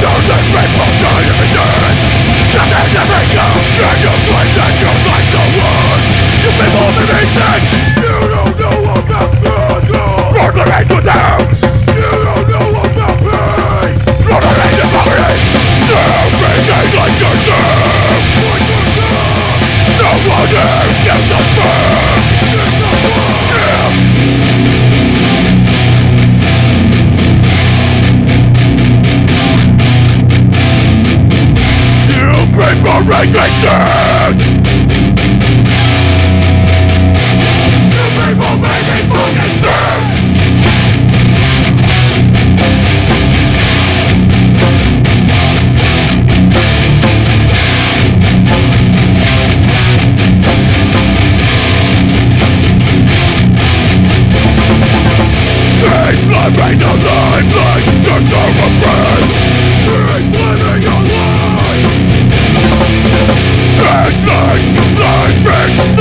thousand people die every day Does never? And you claim that You people You don't know about struggle You don't know about pain poverty like your No gives a fuck regret You people make me fucking sick! Life like you're so afraid. Can't learn from